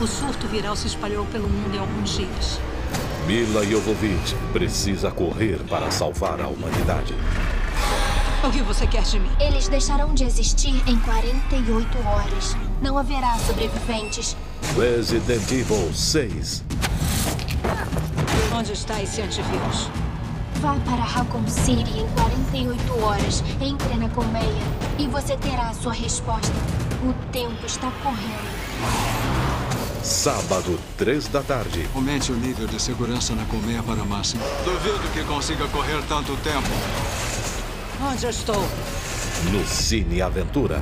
O surto viral se espalhou pelo mundo em alguns dias. Mila Jovovich precisa correr para salvar a humanidade. O que você quer de mim? Eles deixarão de existir em 48 horas. Não haverá sobreviventes. Resident Evil 6. Onde está esse antivírus? Vá para Raccoon City em 48 horas. Entre na colmeia e você terá a sua resposta. O tempo está correndo. Sábado, 3 da tarde. Aumente o nível de segurança na colmeia para máximo. Duvido que consiga correr tanto tempo. Onde eu estou? No Cine Aventura.